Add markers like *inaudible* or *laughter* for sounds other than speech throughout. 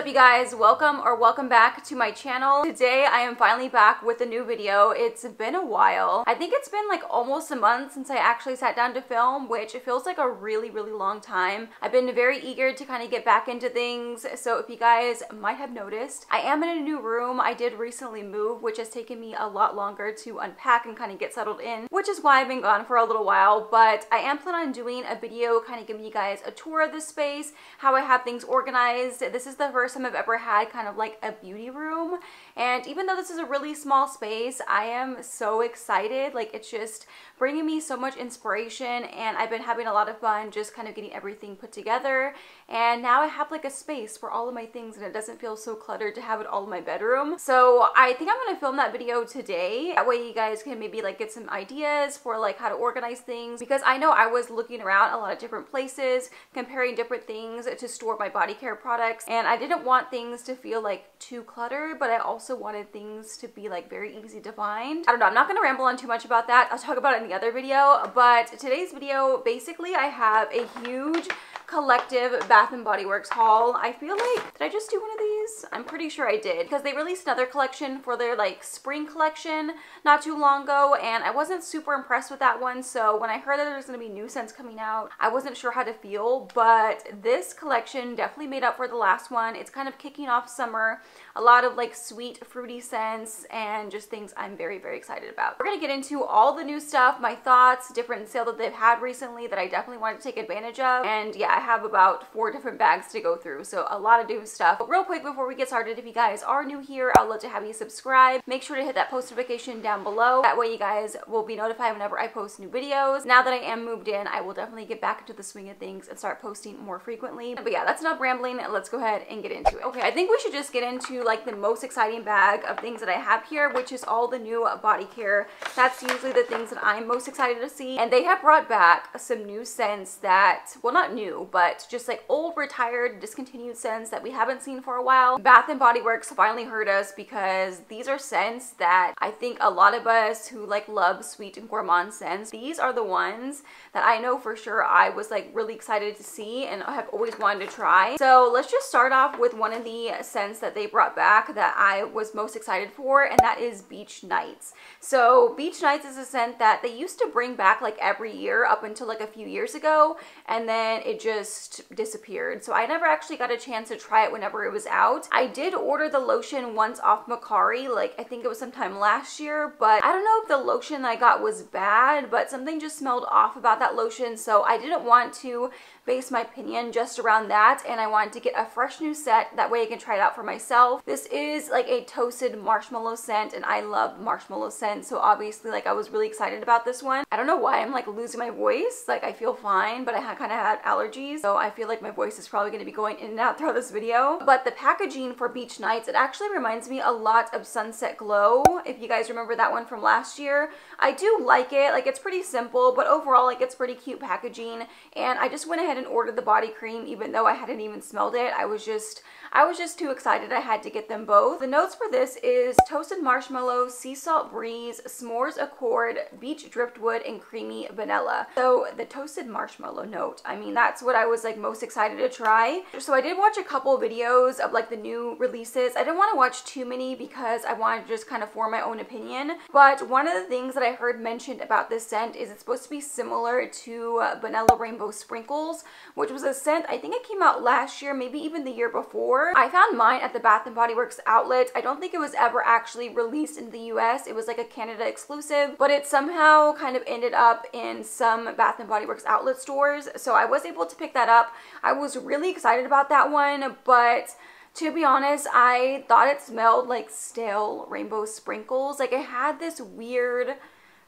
up you guys? Welcome or welcome back to my channel. Today I am finally back with a new video. It's been a while. I think it's been like almost a month since I actually sat down to film, which it feels like a really, really long time. I've been very eager to kind of get back into things. So if you guys might have noticed, I am in a new room. I did recently move, which has taken me a lot longer to unpack and kind of get settled in, which is why I've been gone for a little while. But I am planning on doing a video kind of giving you guys a tour of this space, how I have things organized. This is the first time I've ever had kind of like a beauty room. And even though this is a really small space, I am so excited. Like it's just bringing me so much inspiration and I've been having a lot of fun just kind of getting everything put together. And now I have like a space for all of my things and it doesn't feel so cluttered to have it all in my bedroom. So I think I'm to film that video today. That way you guys can maybe like get some ideas for like how to organize things because I know I was looking around a lot of different places, comparing different things to store my body care products and I didn't want things to feel like too cluttered but I also wanted things to be like very easy to find. I don't know, I'm not to ramble on too much about that. I'll talk about it in the other video, but today's video, basically I have a huge collective Bath & Body Works haul. I feel like, did I just do one of these? I'm pretty sure I did because they released another collection for their like spring collection not too long ago and I wasn't super impressed with that one. So when I heard that there's going to be new scents coming out, I wasn't sure how to feel, but this collection definitely made up for the last one. It's kind of kicking off summer, a lot of like sweet fruity scents and just things I'm very, very excited about. We're going to get into all the new stuff, my thoughts, different sale that they've had recently that I definitely wanted to take advantage of. And yeah, I have about four different bags to go through, so a lot of new stuff. But real quick before we get started, if you guys are new here, I'd love to have you subscribe. Make sure to hit that post notification down below. That way you guys will be notified whenever I post new videos. Now that I am moved in, I will definitely get back into the swing of things and start posting more frequently. But yeah, that's enough rambling. Let's go ahead and get into it. Okay, I think we should just get into like the most exciting bag of things that I have here, which is all the new body care. That's usually the things that I'm most excited to see. And they have brought back some new scents that, well not new, but just like old, retired, discontinued scents that we haven't seen for a while. Bath & Body Works finally heard us because these are scents that I think a lot of us who like love sweet and gourmand scents, these are the ones that I know for sure I was like really excited to see and have always wanted to try. So let's just start off with one of the scents that they brought back that I was most excited for and that is Beach Nights. So Beach Nights is a scent that they used to bring back like every year up until like a few years ago and then it just disappeared. So I never actually got a chance to try it whenever it was out. I did order the lotion once off Mercari, like I think it was sometime last year, but I don't know if the lotion I got was bad, but something just smelled off about that lotion. So I didn't want to base my opinion just around that and I wanted to get a fresh new set that way I can try it out for myself. This is like a toasted marshmallow scent and I love marshmallow scent so obviously like I was really excited about this one. I don't know why I'm like losing my voice like I feel fine but I kind of had allergies so I feel like my voice is probably going to be going in and out throughout this video but the packaging for Beach Nights it actually reminds me a lot of Sunset Glow if you guys remember that one from last year. I do like it like it's pretty simple but overall like it's pretty cute packaging and I just went ahead and ordered the body cream even though I hadn't even smelled it. I was just I was just too excited I had to get them both. The notes for this is toasted marshmallow, sea salt breeze, s'mores accord, beach driftwood, and creamy vanilla. So the toasted marshmallow note, I mean, that's what I was like most excited to try. So I did watch a couple videos of like the new releases. I didn't want to watch too many because I wanted to just kind of form my own opinion. But one of the things that I heard mentioned about this scent is it's supposed to be similar to Vanilla Rainbow Sprinkles, which was a scent, I think it came out last year, maybe even the year before. I found mine at the Bath & Body Works outlet. I don't think it was ever actually released in the US. It was like a Canada exclusive, but it somehow kind of ended up in some Bath & Body Works outlet stores. So I was able to pick that up. I was really excited about that one, but to be honest, I thought it smelled like stale rainbow sprinkles. Like it had this weird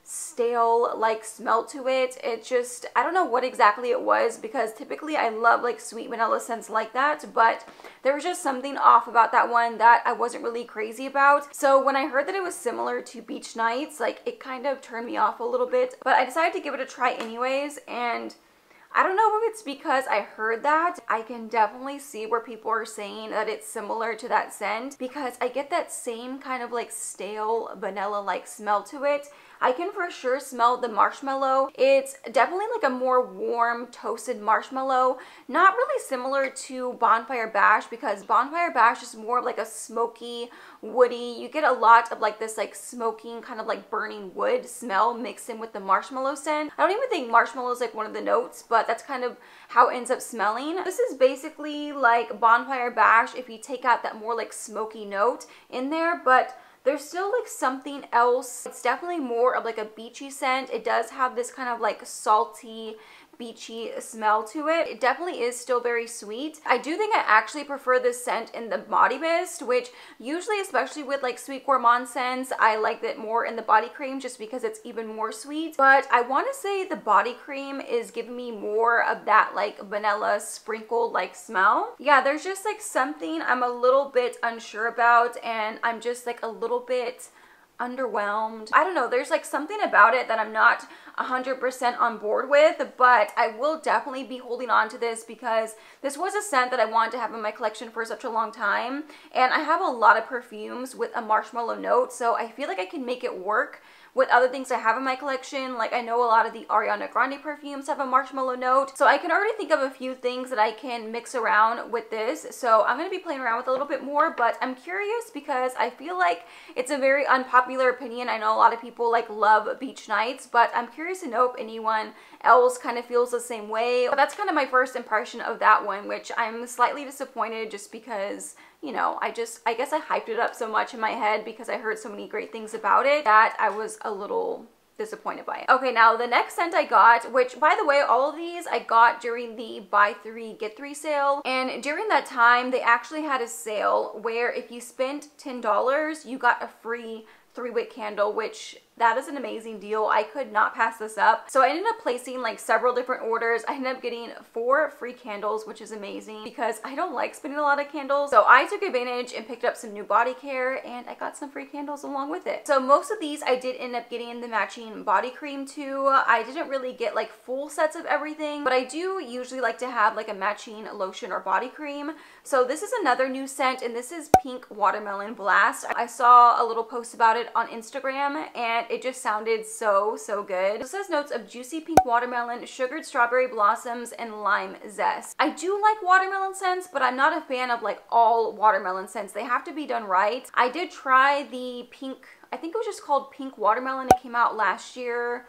stale like smell to it. It just, I don't know what exactly it was because typically I love like sweet vanilla scents like that, but there was just something off about that one that I wasn't really crazy about. So when I heard that it was similar to Beach Nights, like it kind of turned me off a little bit, but I decided to give it a try anyways and I don't know if it's because I heard that. I can definitely see where people are saying that it's similar to that scent because I get that same kind of like stale vanilla like smell to it. I can for sure smell the marshmallow. It's definitely like a more warm toasted marshmallow, not really similar to Bonfire Bash because Bonfire Bash is more of like a smoky, woody. You get a lot of like this like smoking kind of like burning wood smell mixed in with the marshmallow scent. I don't even think marshmallow is like one of the notes, but that's kind of how it ends up smelling. This is basically like Bonfire Bash if you take out that more like smoky note in there, but there's still like something else. It's definitely more of like a beachy scent. It does have this kind of like salty beachy smell to it. It definitely is still very sweet. I do think I actually prefer this scent in the body mist, which usually, especially with like sweet gourmand scents, I like it more in the body cream just because it's even more sweet. But I want to say the body cream is giving me more of that like vanilla sprinkled like smell. Yeah, there's just like something I'm a little bit unsure about and I'm just like a little bit underwhelmed. I don't know, there's like something about it that I'm not 100% on board with, but I will definitely be holding on to this because this was a scent that I wanted to have in my collection for such a long time. And I have a lot of perfumes with a marshmallow note, so I feel like I can make it work with other things I have in my collection. Like I know a lot of the Ariana Grande perfumes have a marshmallow note. So I can already think of a few things that I can mix around with this. So I'm going to be playing around with a little bit more, but I'm curious because I feel like it's a very unpopular opinion. I know a lot of people like love beach nights, but I'm curious to know if anyone else kind of feels the same way. But that's kind of my first impression of that one, which I'm slightly disappointed just because you know, I just, I guess I hyped it up so much in my head because I heard so many great things about it that I was a little disappointed by it. Okay, now the next scent I got, which by the way, all of these I got during the buy three, get three sale. And during that time, they actually had a sale where if you spent $10, you got a free three wick candle, which that is an amazing deal. I could not pass this up. So I ended up placing like several different orders. I ended up getting four free candles, which is amazing because I don't like spending a lot of candles. So I took advantage and picked up some new body care and I got some free candles along with it. So most of these I did end up getting the matching body cream too. I didn't really get like full sets of everything, but I do usually like to have like a matching lotion or body cream. So this is another new scent and this is Pink Watermelon Blast. I saw a little post about it on Instagram and it just sounded so, so good. It says notes of juicy pink watermelon, sugared strawberry blossoms, and lime zest. I do like watermelon scents, but I'm not a fan of like all watermelon scents. They have to be done right. I did try the pink, I think it was just called pink watermelon. It came out last year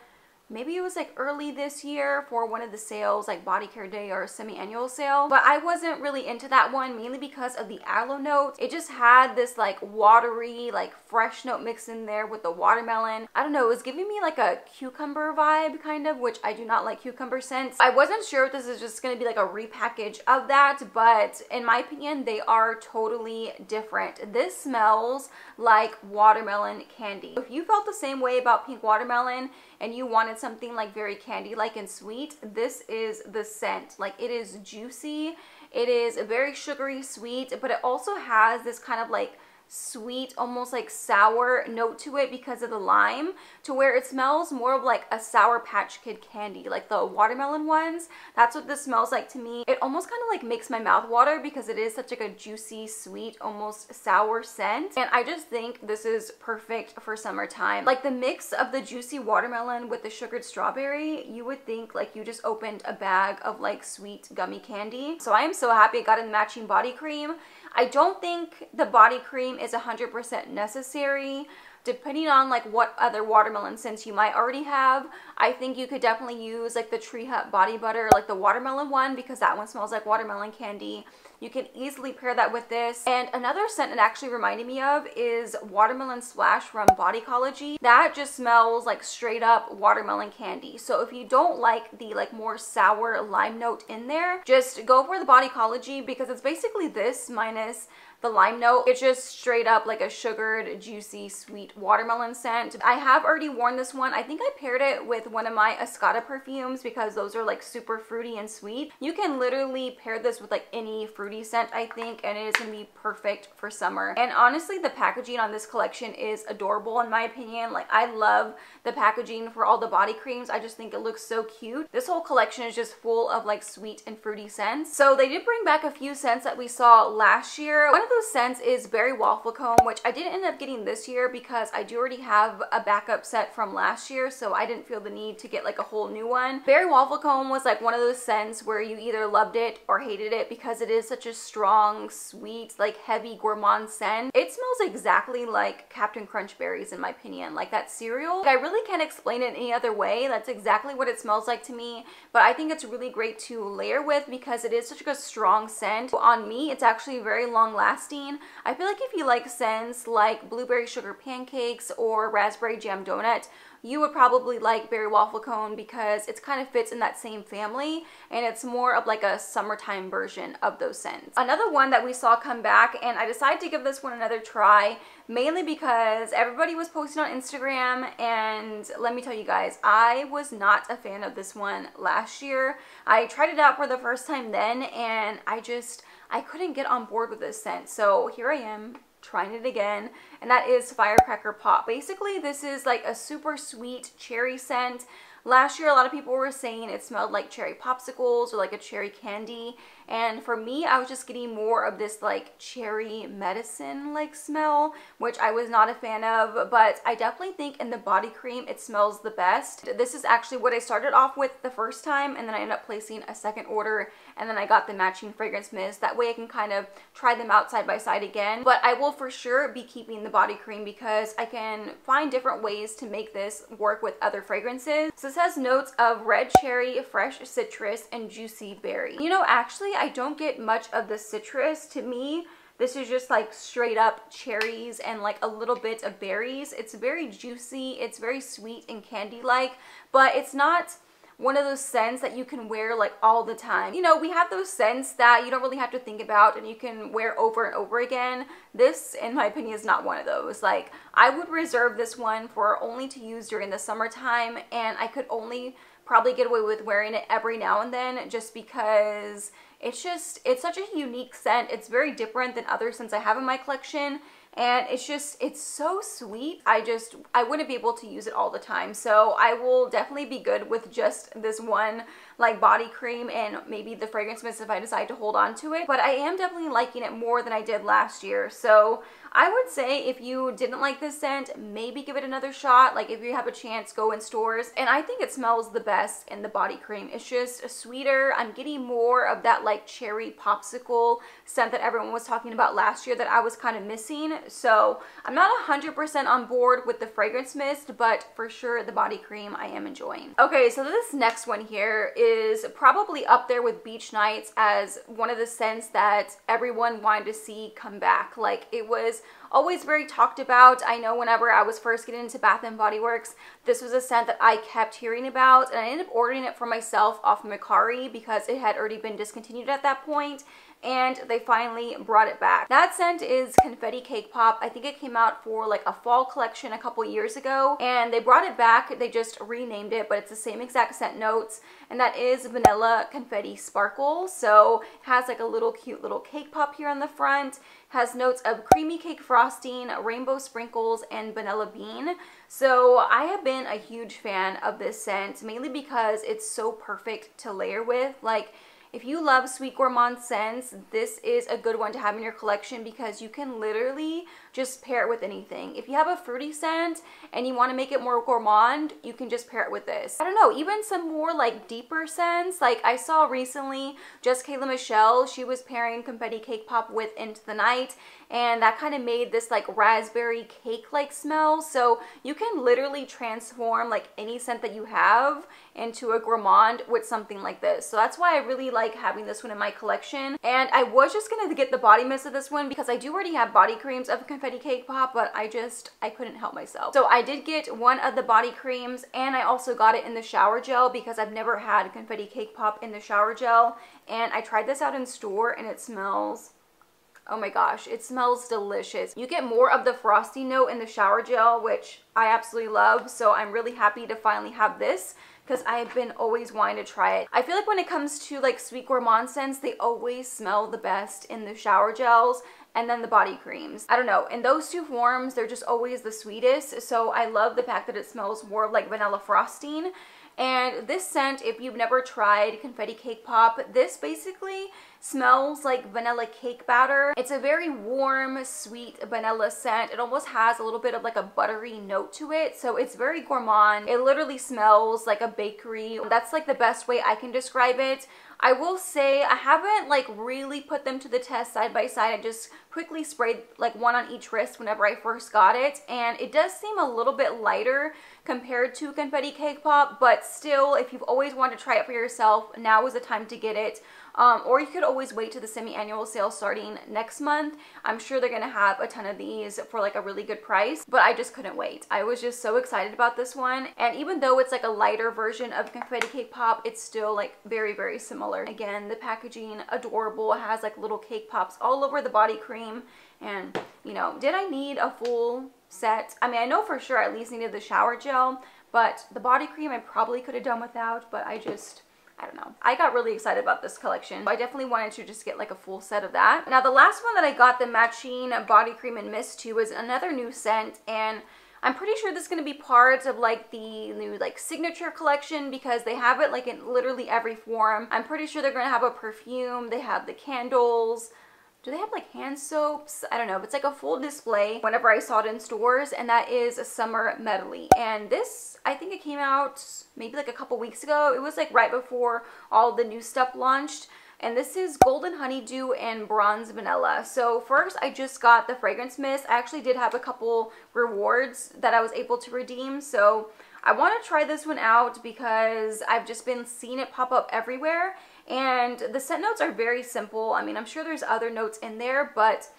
maybe it was like early this year for one of the sales like body care day or semi-annual sale but i wasn't really into that one mainly because of the aloe note it just had this like watery like fresh note mixed in there with the watermelon. I don't know it was giving me like a cucumber vibe kind of which i do not like cucumber scents. I wasn't sure if this is just going to be like a repackage of that but in my opinion they are totally different. This smells like watermelon candy. If you felt the same way about pink watermelon and you wanted something like very candy-like and sweet, this is the scent. Like it is juicy, it is very sugary sweet, but it also has this kind of like sweet, almost like sour note to it because of the lime to where it smells more of like a Sour Patch Kid candy, like the watermelon ones. That's what this smells like to me. It almost kind of like makes my mouth water because it is such like a juicy, sweet, almost sour scent. And I just think this is perfect for summertime. Like the mix of the juicy watermelon with the sugared strawberry, you would think like you just opened a bag of like sweet gummy candy. So I am so happy I got a matching body cream. I don't think the body cream is 100% necessary. Depending on like what other watermelon scents you might already have i think you could definitely use like the tree hut body butter like the watermelon one because that one smells like watermelon candy you can easily pair that with this. And another scent it actually reminded me of is Watermelon Splash from Bodycology. That just smells like straight up watermelon candy. So if you don't like the like more sour lime note in there, just go for the Bodycology because it's basically this minus the lime note. It's just straight up like a sugared, juicy, sweet watermelon scent. I have already worn this one. I think I paired it with one of my Escada perfumes because those are like super fruity and sweet. You can literally pair this with like any fruity scent, I think, and it is gonna be perfect for summer. And honestly, the packaging on this collection is adorable in my opinion. Like I love the packaging for all the body creams. I just think it looks so cute. This whole collection is just full of like sweet and fruity scents. So they did bring back a few scents that we saw last year. One of those scents is Berry Waffle Cone, which I didn't end up getting this year because I do already have a backup set from last year, so I didn't feel the need to get like a whole new one. Berry Waffle Cone was like one of those scents where you either loved it or hated it because it is such a strong, sweet, like heavy gourmand scent. It smells exactly like Captain Crunch berries in my opinion, like that cereal. I really can't explain it any other way. That's exactly what it smells like to me, but I think it's really great to layer with because it is such a strong scent. On me, it's actually very long lasting. I feel like if you like scents like blueberry sugar pancakes or raspberry jam donut, you would probably like berry waffle cone because it kind of fits in that same family and it's more of like a summertime version of those scents. Another one that we saw come back and I decided to give this one another try mainly because everybody was posting on Instagram and let me tell you guys, I was not a fan of this one last year. I tried it out for the first time then and I just, I couldn't get on board with this scent. So here I am trying it again and that is Firecracker Pop. Basically this is like a super sweet cherry scent. Last year a lot of people were saying it smelled like cherry popsicles or like a cherry candy and for me, I was just getting more of this like cherry medicine like smell, which I was not a fan of, but I definitely think in the body cream, it smells the best. This is actually what I started off with the first time, and then I ended up placing a second order, and then I got the matching fragrance mist. That way I can kind of try them out side by side again, but I will for sure be keeping the body cream because I can find different ways to make this work with other fragrances. So this has notes of red cherry, fresh citrus, and juicy berry. You know, actually, I don't get much of the citrus. To me, this is just like straight up cherries and like a little bit of berries. It's very juicy. It's very sweet and candy-like, but it's not one of those scents that you can wear like all the time. You know, we have those scents that you don't really have to think about and you can wear over and over again. This, in my opinion, is not one of those. Like, I would reserve this one for only to use during the summertime and I could only probably get away with wearing it every now and then just because it's just, it's such a unique scent. It's very different than other scents I have in my collection and it's just it's so sweet. I just i wouldn't be able to use it all the time. So i will definitely be good with just this one like body cream and maybe the fragrance mist if i decide to hold on to it. But i am definitely liking it more than i did last year. So I would say if you didn't like this scent, maybe give it another shot. Like if you have a chance, go in stores. And I think it smells the best in the body cream. It's just sweeter. I'm getting more of that like cherry popsicle scent that everyone was talking about last year that I was kind of missing. So I'm not 100% on board with the fragrance mist, but for sure the body cream I am enjoying. Okay, so this next one here is probably up there with Beach Nights as one of the scents that everyone wanted to see come back. Like it was always very talked about. I know whenever I was first getting into Bath & Body Works, this was a scent that I kept hearing about and I ended up ordering it for myself off Mercari because it had already been discontinued at that point and they finally brought it back. That scent is Confetti Cake Pop. I think it came out for like a fall collection a couple years ago and they brought it back. They just renamed it, but it's the same exact scent notes and that is Vanilla Confetti Sparkle. So it has like a little cute little cake pop here on the front has notes of creamy cake frosting, rainbow sprinkles, and vanilla bean. So I have been a huge fan of this scent, mainly because it's so perfect to layer with. Like, if you love sweet gourmand scents, this is a good one to have in your collection because you can literally just pair it with anything. If you have a fruity scent and you want to make it more gourmand, you can just pair it with this. I don't know, even some more like deeper scents. Like I saw recently, just Kayla Michelle, she was pairing Confetti Cake Pop with Into the Night and that kind of made this like raspberry cake like smell. So you can literally transform like any scent that you have into a gourmand with something like this. So that's why I really like having this one in my collection. And I was just gonna get the body mist of this one because I do already have body creams of confetti cake pop but I just I couldn't help myself. So I did get one of the body creams and I also got it in the shower gel because I've never had confetti cake pop in the shower gel. And I tried this out in store and it smells Oh my gosh, it smells delicious. You get more of the frosty note in the shower gel, which I absolutely love. So I'm really happy to finally have this because I've been always wanting to try it. I feel like when it comes to like sweet gourmand scents, they always smell the best in the shower gels and then the body creams. I don't know, in those two forms, they're just always the sweetest. So I love the fact that it smells more like vanilla frosting. And this scent, if you've never tried Confetti Cake Pop, this basically smells like vanilla cake batter. It's a very warm, sweet vanilla scent. It almost has a little bit of like a buttery note to it. So it's very gourmand. It literally smells like a bakery. That's like the best way I can describe it. I will say I haven't like really put them to the test side by side. I just quickly sprayed like one on each wrist whenever I first got it and it does seem a little bit lighter compared to Confetti Cake Pop but still if you've always wanted to try it for yourself now is the time to get it. Um, or you could always wait to the semi-annual sale starting next month. I'm sure they're to have a ton of these for like a really good price, but I just couldn't wait. I was just so excited about this one. And even though it's like a lighter version of Confetti Cake Pop, it's still like very, very similar. Again, the packaging, adorable. It has like little cake pops all over the body cream. And, you know, did I need a full set? I mean, I know for sure I at least needed the shower gel, but the body cream I probably could have done without, but I just I don't know. I got really excited about this collection. I definitely wanted to just get like a full set of that. Now the last one that I got, the matching body cream and mist to, was another new scent and I'm pretty sure this is going to be part of like the new like signature collection because they have it like in literally every form. I'm pretty sure they're going to have a perfume. They have the candles do they have like hand soaps? I don't know, it's like a full display whenever I saw it in stores and that is a summer medley. And this, I think it came out maybe like a couple weeks ago. It was like right before all the new stuff launched. And this is Golden Honeydew and Bronze Vanilla. So first I just got the fragrance mist. I actually did have a couple rewards that I was able to redeem. So I want to try this one out because I've just been seeing it pop up everywhere and the scent notes are very simple. I mean, I'm sure there's other notes in there, but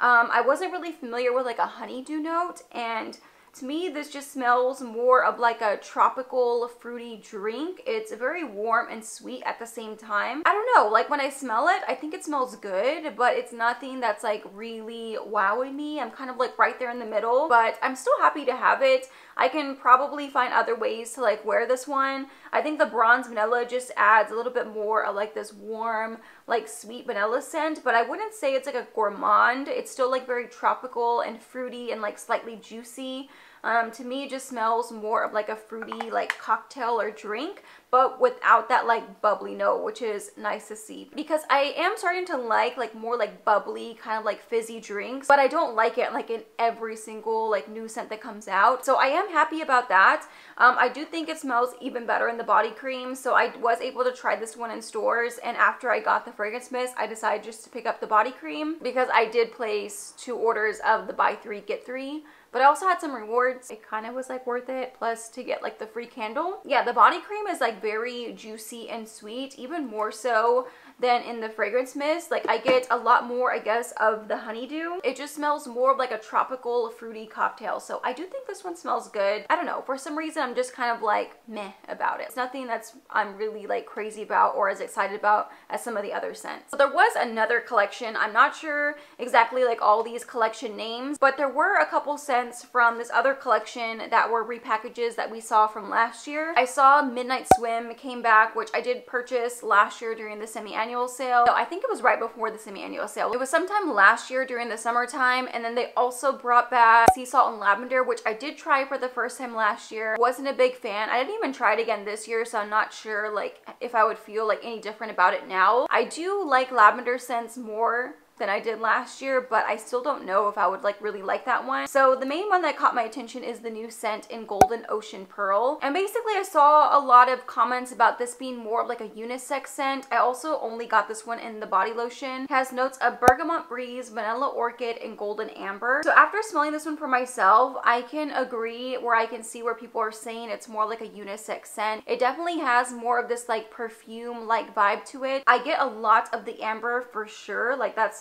um, I wasn't really familiar with like a honeydew note. And to me, this just smells more of like a tropical fruity drink. It's very warm and sweet at the same time. I don't know, like when I smell it, I think it smells good, but it's nothing that's like really wowing me. I'm kind of like right there in the middle, but I'm still happy to have it. I can probably find other ways to like wear this one. I think the bronze vanilla just adds a little bit more of like this warm, like sweet vanilla scent, but I wouldn't say it's like a gourmand. It's still like very tropical and fruity and like slightly juicy. Um, to me, it just smells more of like a fruity like cocktail or drink, but without that like bubbly note, which is nice to see. Because I am starting to like like more like bubbly kind of like fizzy drinks, but I don't like it like in every single like new scent that comes out. So I am happy about that. Um, I do think it smells even better in the body cream. So I was able to try this one in stores and after I got the fragrance mist, I decided just to pick up the body cream because I did place two orders of the buy three, get three but I also had some rewards. It kind of was like worth it. Plus to get like the free candle. Yeah, the body cream is like very juicy and sweet. Even more so than in the fragrance mist. Like I get a lot more, I guess, of the honeydew. It just smells more of like a tropical fruity cocktail. So I do think this one smells good. I don't know. For some reason, I'm just kind of like meh about it. It's nothing that's I'm really like crazy about or as excited about as some of the other scents. So there was another collection. I'm not sure exactly like all these collection names, but there were a couple scents from this other collection that were repackages that we saw from last year. I saw Midnight Swim came back, which I did purchase last year during the semi-annual semi-annual sale. No, I think it was right before the semi-annual sale. It was sometime last year during the summertime and then they also brought back sea salt and lavender which I did try for the first time last year. Wasn't a big fan. I didn't even try it again this year so I'm not sure like if I would feel like any different about it now. I do like lavender scents more than I did last year, but I still don't know if I would like really like that one. So the main one that caught my attention is the new scent in Golden Ocean Pearl. And basically I saw a lot of comments about this being more of like a unisex scent. I also only got this one in the body lotion. It has notes of bergamot breeze, vanilla orchid, and golden amber. So after smelling this one for myself, I can agree where I can see where people are saying it's more like a unisex scent. It definitely has more of this like perfume like vibe to it. I get a lot of the amber for sure. Like that's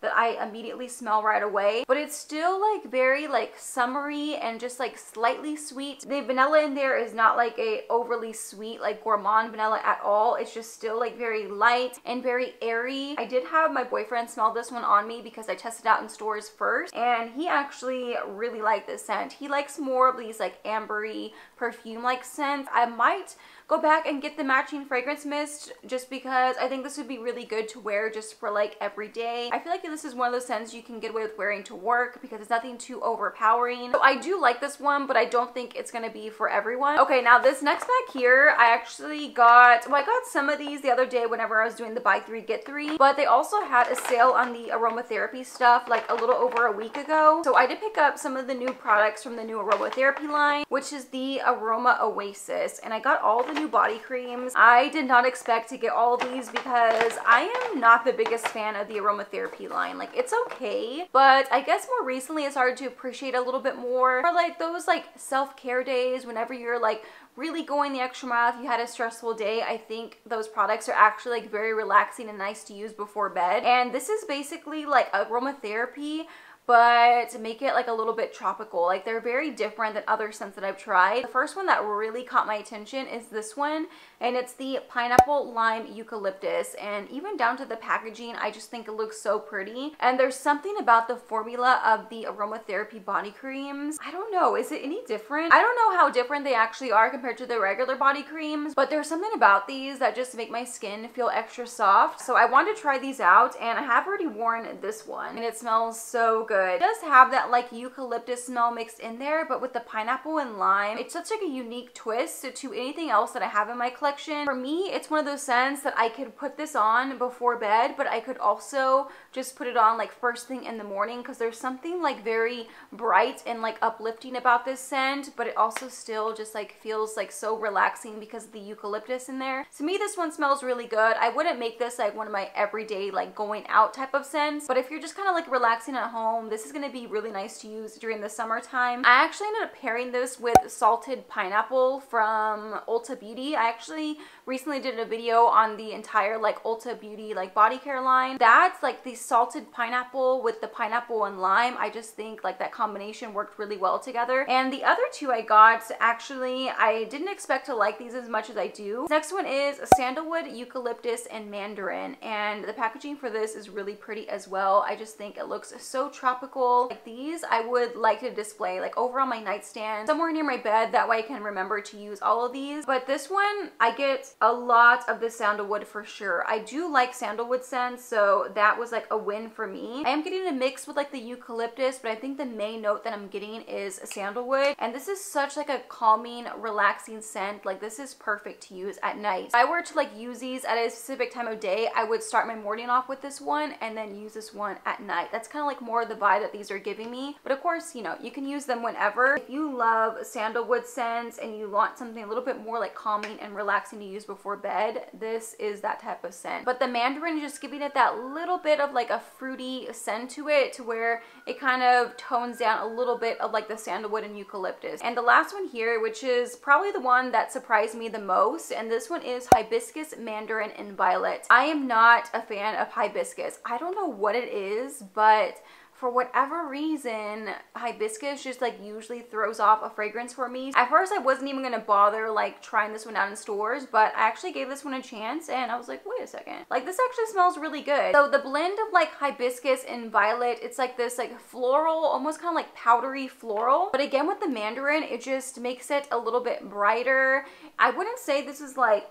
that I immediately smell right away. But it's still like very like summery and just like slightly sweet. The vanilla in there is not like a overly sweet like gourmand vanilla at all. It's just still like very light and very airy. I did have my boyfriend smell this one on me because I tested out in stores first and he actually really liked this scent. He likes more of these like ambery perfume like scents. I might go back and get the matching fragrance mist just because I think this would be really good to wear just for like every day. I feel like this is one of those scents you can get away with wearing to work because it's nothing too overpowering. So I do like this one, but I don't think it's to be for everyone. Okay, now this next bag here, I actually got, well, I got some of these the other day whenever I was doing the buy three, get three, but they also had a sale on the aromatherapy stuff like a little over a week ago. So I did pick up some of the new products from the new aromatherapy line, which is the Aroma Oasis. And I got all the body creams. I did not expect to get all these because I am not the biggest fan of the aromatherapy line. Like it's okay, but I guess more recently I started to appreciate a little bit more for like those like self-care days whenever you're like really going the extra mile if you had a stressful day. I think those products are actually like very relaxing and nice to use before bed. And this is basically like aromatherapy but make it like a little bit tropical. Like they're very different than other scents that I've tried. The first one that really caught my attention is this one and it's the pineapple lime eucalyptus and even down to the packaging I just think it looks so pretty and there's something about the formula of the aromatherapy body creams. I don't know, is it any different? I don't know how different they actually are compared to the regular body creams but there's something about these that just make my skin feel extra soft so I wanted to try these out and I have already worn this one and it smells so good good. It does have that like eucalyptus smell mixed in there, but with the pineapple and lime, it's such like a unique twist to anything else that I have in my collection. For me, it's one of those scents that I could put this on before bed, but I could also just put it on like first thing in the morning because there's something like very bright and like uplifting about this scent, but it also still just like feels like so relaxing because of the eucalyptus in there. To me, this one smells really good. I wouldn't make this like one of my everyday like going out type of scents, but if you're just kind of like relaxing at home, this is going to be really nice to use during the summertime. I actually ended up pairing this with salted pineapple from Ulta Beauty. I actually recently did a video on the entire like Ulta Beauty like body care line. That's like the salted pineapple with the pineapple and lime. I just think like that combination worked really well together. And the other two I got, actually, I didn't expect to like these as much as I do. Next one is sandalwood, eucalyptus, and mandarin. And the packaging for this is really pretty as well. I just think it looks so tropical. Like these, I would like to display like over on my nightstand, somewhere near my bed. That way I can remember to use all of these. But this one, I get a lot of the sandalwood for sure. I do like sandalwood scents, so that was like a win for me. I am getting a mix with like the eucalyptus, but I think the main note that I'm getting is sandalwood. And this is such like a calming, relaxing scent. Like this is perfect to use at night. If I were to like use these at a specific time of day, I would start my morning off with this one and then use this one at night. That's kind of like more the vibe that these are giving me. But of course, you know, you can use them whenever. If you love sandalwood scents and you want something a little bit more like calming and relaxing to use before bed, this is that type of scent. But the mandarin is just giving it that little bit of like a fruity scent to it to where it kind of tones down a little bit of like the sandalwood and eucalyptus. And the last one here, which is probably the one that surprised me the most, and this one is hibiscus, mandarin, and violet. I am not a fan of hibiscus. I don't know what it is, but for whatever reason, hibiscus just like usually throws off a fragrance for me. At first I wasn't even gonna bother like trying this one out in stores, but I actually gave this one a chance and I was like, wait a second. Like this actually smells really good. So the blend of like hibiscus and violet, it's like this like floral, almost kind of like powdery floral. But again with the mandarin, it just makes it a little bit brighter. I wouldn't say this is like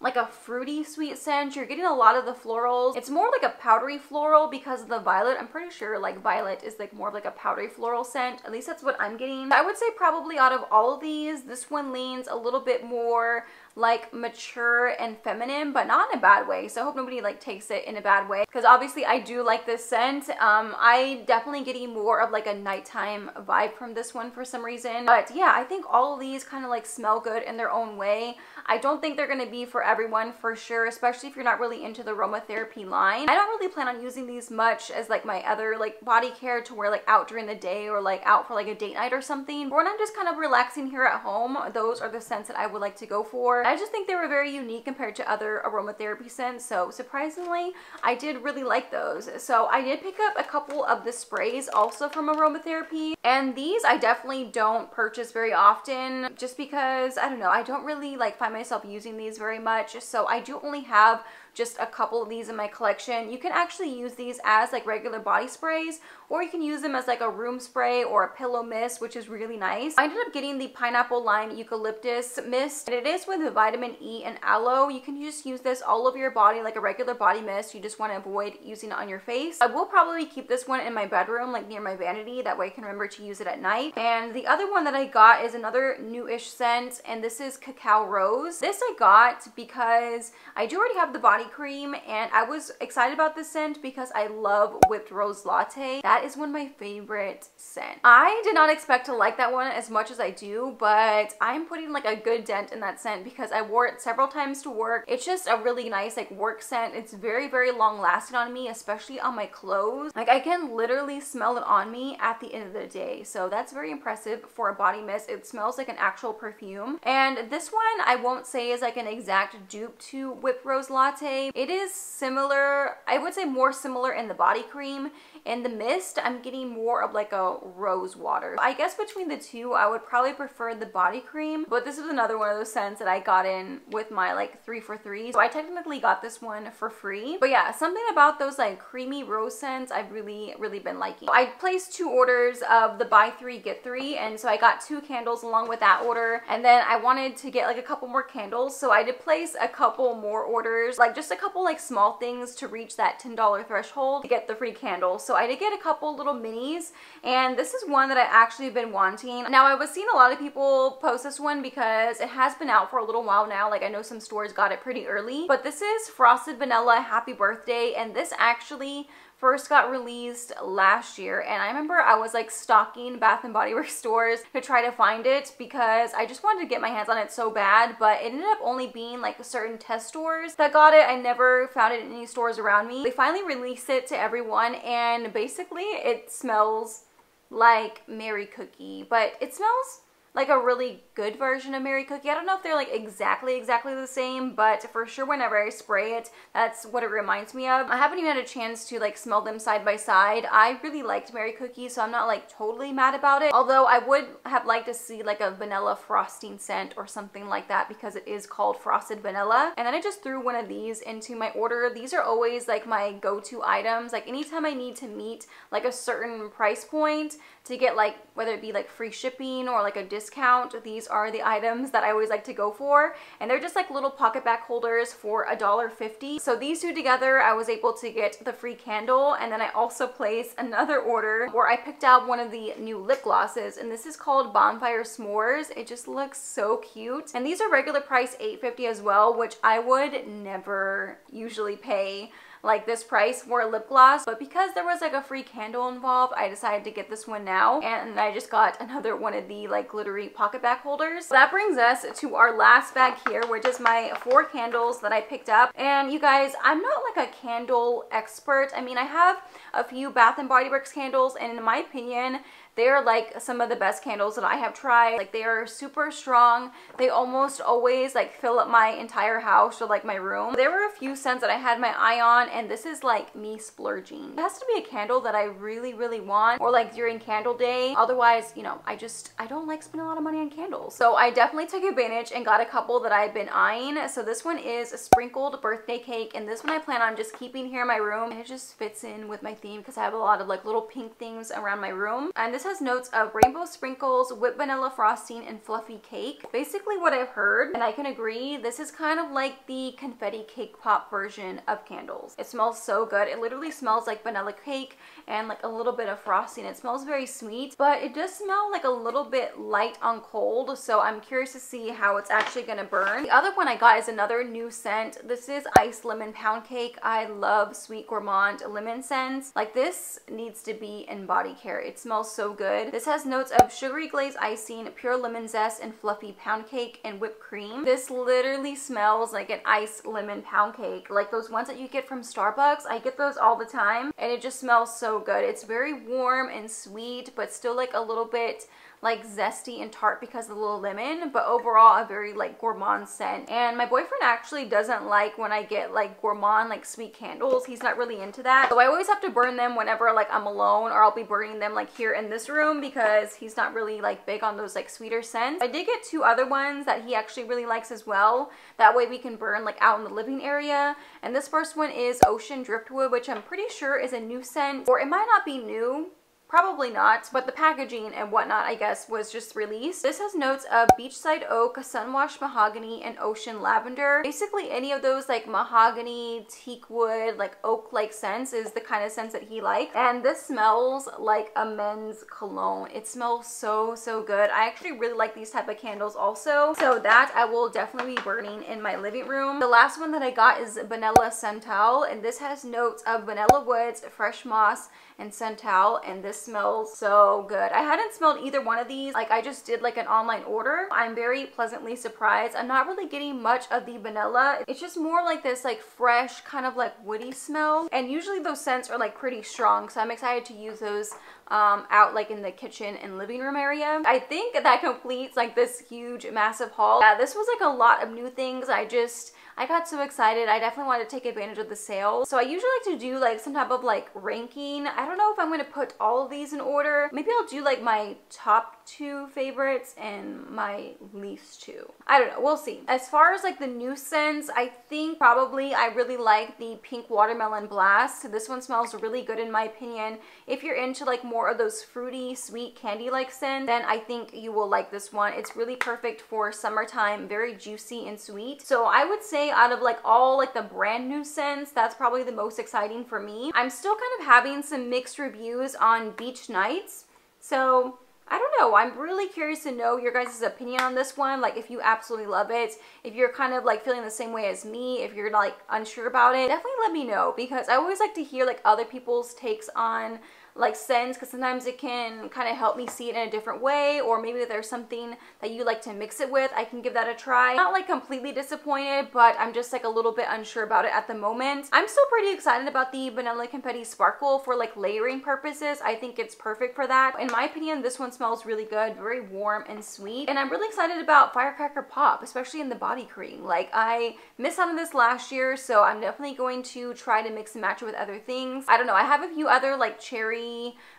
like a fruity sweet scent. You're getting a lot of the florals. It's more like a powdery floral because of the violet. I'm pretty sure like violet is like more of like a powdery floral scent. At least that's what I'm getting. I would say probably out of all of these, this one leans a little bit more like mature and feminine, but not in a bad way. So I hope nobody like takes it in a bad way because obviously I do like this scent. Um, I definitely getting more of like a nighttime vibe from this one for some reason. But yeah, I think all of these kind of like smell good in their own way. I don't think they're going to be for everyone for sure, especially if you're not really into the aromatherapy line. I don't really plan on using these much as like my other like body care to wear like out during the day or like out for like a date night or something. But when I'm just kind of relaxing here at home, those are the scents that I would like to go for. I just think they were very unique compared to other aromatherapy scents. So surprisingly, I did really like those. So I did pick up a couple of the sprays also from aromatherapy. And these I definitely don't purchase very often just because, I don't know, I don't really like find myself using these very much. So I do only have just a couple of these in my collection. You can actually use these as like regular body sprays or you can use them as like a room spray or a pillow mist, which is really nice. I ended up getting the pineapple lime eucalyptus mist and it is with vitamin E and aloe. You can just use this all over your body like a regular body mist. You just want to avoid using it on your face. I will probably keep this one in my bedroom, like near my vanity. That way I can remember to use it at night. And the other one that I got is another newish scent and this is Cacao Rose. This I got because I do already have the body cream and I was excited about this scent because I love whipped rose latte. That is one of my favorite scents. I did not expect to like that one as much as I do, but I'm putting like a good dent in that scent because I wore it several times to work. It's just a really nice like work scent. It's very, very long lasting on me, especially on my clothes. Like I can literally smell it on me at the end of the day. So that's very impressive for a body mist. It smells like an actual perfume. And this one I won't say is like an exact dupe to Whipped Rose Latte. It is similar, I would say more similar in the body cream. In the mist, I'm getting more of like a rose water. I guess between the two, I would probably prefer the body cream, but this is another one of those scents that I got in with my like three for three. So I technically got this one for free. But yeah, something about those like creamy rose scents I've really, really been liking. I placed two orders of the buy three, get three. And so I got two candles along with that order. And then I wanted to get like a couple more candles. So I did place a couple more orders, like just a couple like small things to reach that $10 threshold to get the free candle. So I did get a couple little minis and this is one that I actually have been wanting. Now I was seeing a lot of people post this one because it has been out for a little while now. Like I know some stores got it pretty early, but this is Frosted Vanilla Happy Birthday and this actually first got released last year and I remember I was like stalking Bath and Body *laughs* Works stores to try to find it because I just wanted to get my hands on it so bad but it ended up only being like certain test stores that got it. I never found it in any stores around me. They finally released it to everyone and basically it smells like Merry Cookie but it smells like a really good version of Merry Cookie. I don't know if they're like exactly, exactly the same, but for sure whenever I spray it, that's what it reminds me of. I haven't even had a chance to like smell them side by side. I really liked Merry Cookie, so I'm not like totally mad about it. Although I would have liked to see like a vanilla frosting scent or something like that because it is called Frosted Vanilla. And then I just threw one of these into my order. These are always like my go-to items. Like anytime I need to meet like a certain price point to get like, whether it be like free shipping or like a discount, these these are the items that I always like to go for and they're just like little PocketBac holders for $1.50. So these two together I was able to get the free candle and then I also placed another order where I picked out one of the new lip glosses and this is called Bonfire S'mores. It just looks so cute and these are regular price $8.50 as well which I would never usually pay like this price for a lip gloss but because there was like a free candle involved I decided to get this one now and I just got *laughs* another one of the like glittery PocketBac holders. So that brings us to our last bag here which is my four candles that I picked up and you guys I'm not like a candle expert I mean I have a few Bath and Body Works candles and in my opinion they are like some of the best candles that I have tried. Like they are super strong. They almost always like fill up my entire house or like my room. There were a few scents that I had my eye on and this is like me splurging. It has to be a candle that I really, really want or like during candle day. Otherwise, you know, I just, I don't like spending a lot of money on candles. So I definitely took advantage and got a couple that I've been eyeing. So this one is a sprinkled birthday cake and this one I plan on just keeping here in my room. And it just fits in with my theme because I have a lot of like little pink things around my room. And this has notes of rainbow sprinkles, whipped vanilla frosting, and fluffy cake. Basically what I've heard, and I can agree, this is kind of like the confetti cake pop version of candles. It smells so good. It literally smells like vanilla cake and like a little bit of frosting. It smells very sweet, but it does smell like a little bit light on cold, so I'm curious to see how it's actually gonna burn. The other one I got is another new scent. This is Iced Lemon Pound Cake. I love Sweet Gourmand lemon scents. Like this needs to be in body care. It smells so good. This has notes of sugary glazed icing, pure lemon zest, and fluffy pound cake and whipped cream. This literally smells like an iced lemon pound cake. Like those ones that you get from Starbucks. I get those all the time and it just smells so good. It's very warm and sweet but still like a little bit like zesty and tart because of the little lemon, but overall a very like gourmand scent. And my boyfriend actually doesn't like when I get like gourmand like sweet candles. He's not really into that. So I always have to burn them whenever like I'm alone or I'll be burning them like here in this room because he's not really like big on those like sweeter scents. I did get two other ones that he actually really likes as well. That way we can burn like out in the living area. And this first one is Ocean Driftwood, which I'm pretty sure is a new scent or it might not be new Probably not, but the packaging and whatnot, I guess, was just released. This has notes of beachside oak, sunwash mahogany, and ocean lavender. Basically, any of those like mahogany, teak wood, like oak-like scents is the kind of scents that he likes. And this smells like a men's cologne. It smells so, so good. I actually really like these type of candles also. So that I will definitely be burning in my living room. The last one that I got is Vanilla Santal, and this has notes of vanilla woods, fresh moss, and Santal, and this smells so good. I hadn't smelled either one of these. Like I just did like an online order. I'm very pleasantly surprised. I'm not really getting much of the vanilla. It's just more like this like fresh kind of like woody smell. And usually those scents are like pretty strong. So I'm excited to use those um, out like in the kitchen and living room area. I think that completes like this huge massive haul. Yeah, this was like a lot of new things. I just I got so excited. I definitely wanted to take advantage of the sale. So I usually like to do like some type of like ranking. I don't know if I'm going to put all of these in order. Maybe I'll do like my top two favorites and my least two. I don't know. We'll see. As far as like the new scents, I think probably I really like the Pink Watermelon Blast. This one smells really good in my opinion. If you're into like more of those fruity, sweet candy-like scents, then I think you will like this one. It's really perfect for summertime, very juicy and sweet. So I would say out of like all like the brand new scents, that's probably the most exciting for me. I'm still kind of having some mixed reviews on Beach Nights. So I don't know. I'm really curious to know your guys' opinion on this one. Like if you absolutely love it, if you're kind of like feeling the same way as me, if you're like unsure about it, definitely let me know because I always like to hear like other people's takes on like scents because sometimes it can kind of help me see it in a different way or maybe there's something that you like to mix it with I can give that a try. Not like completely disappointed but I'm just like a little bit unsure about it at the moment. I'm still pretty excited about the vanilla confetti sparkle for like layering purposes. I think it's perfect for that. In my opinion this one smells really good very warm and sweet and I'm really excited about firecracker pop especially in the body cream. Like I missed out on this last year so I'm definitely going to try to mix and match it with other things. I don't know I have a few other like cherry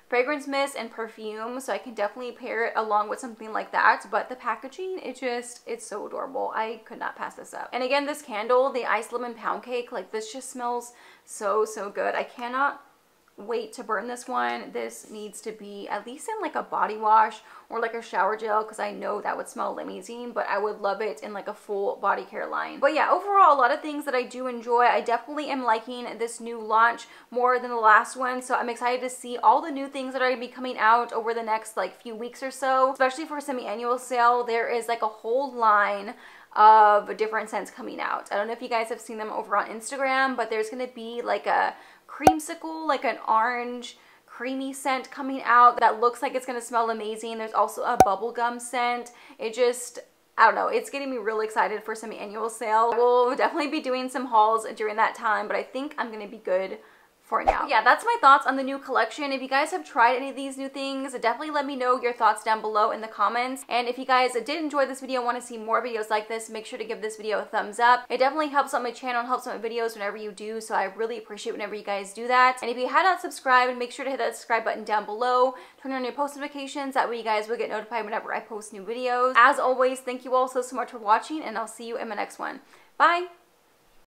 fragrance mist and perfume so I can definitely pair it along with something like that but the packaging it just it's so adorable. I could not pass this up. And again this candle the ice lemon pound cake like this just smells so so good. I cannot wait to burn this one. This needs to be at least in like a body wash or like a shower gel because I know that would smell limousine, but I would love it in like a full body care line. But yeah, overall, a lot of things that I do enjoy. I definitely am liking this new launch more than the last one, so I'm excited to see all the new things that are going to be coming out over the next like few weeks or so, especially for semi-annual sale. There is like a whole line of different scents coming out. I don't know if you guys have seen them over on Instagram, but there's going to be like a creamsicle, like an orange creamy scent coming out that looks like it's going to smell amazing. There's also a bubblegum scent. It just, I don't know, it's getting me really excited for semi-annual sale. We'll definitely be doing some hauls during that time, but I think I'm going to be good for now. Yeah, that's my thoughts on the new collection. If you guys have tried any of these new things, definitely let me know your thoughts down below in the comments. And if you guys did enjoy this video and want to see more videos like this, make sure to give this video a thumbs up. It definitely helps out my channel and helps out my videos whenever you do, so I really appreciate whenever you guys do that. And if you had not subscribed, make sure to hit that subscribe button down below. Turn on your post notifications, that way you guys will get notified whenever I post new videos. As always, thank you all so, so much for watching, and I'll see you in my next one. Bye!